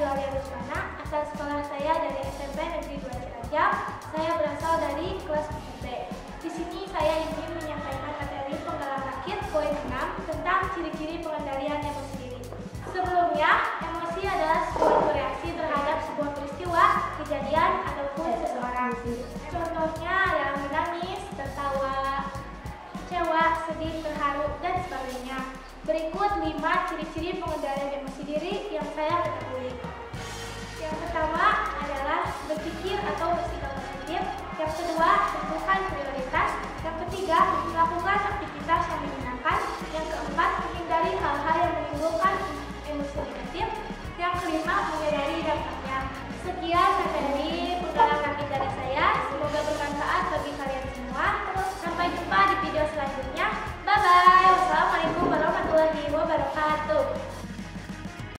saya Najwa Alia Rusmana, asal sekolah saya dari SMP Negeri 2 Cilacap. Saya berasal dari kelas B. Di sini saya ingin menyampaikan materi penggalan rakit poin 6 tentang ciri-ciri pengendalian emosi diri. Sebelumnya, emosi adalah sebuah reaksi terhadap sebuah peristiwa, kejadian, ataupun seseorang. Contohnya adalah menangis, tertawa, kecewa, sedih, terharu, dan sebagainya. Berikut 5 ciri-ciri pengendalian emosi diri yang saya ketahui. dasarnya. Sekian dari